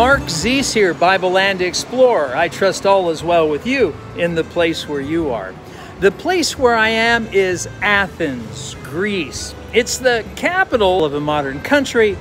Mark Ziese here, Bible Land Explorer. I trust all is well with you in the place where you are. The place where I am is Athens, Greece. It's the capital of a modern country.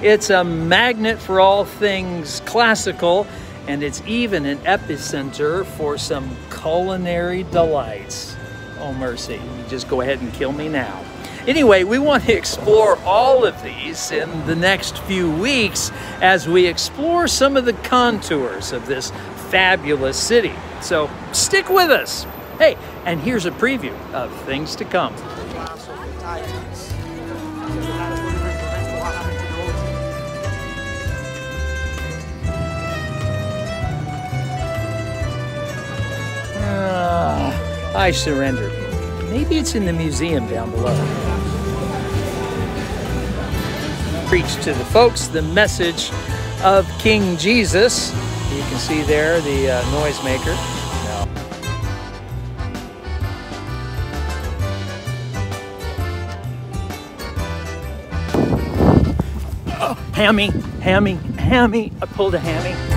It's a magnet for all things classical, and it's even an epicenter for some culinary delights. Oh, mercy. You just go ahead and kill me now. Anyway, we want to explore all of these in the next few weeks as we explore some of the contours of this fabulous city. So stick with us. Hey, and here's a preview of things to come. Ah, I surrender. Maybe it's in the museum down below. Preach to the folks the message of King Jesus. You can see there the uh, noisemaker. Oh, hammy, hammy, hammy. I pulled a hammy.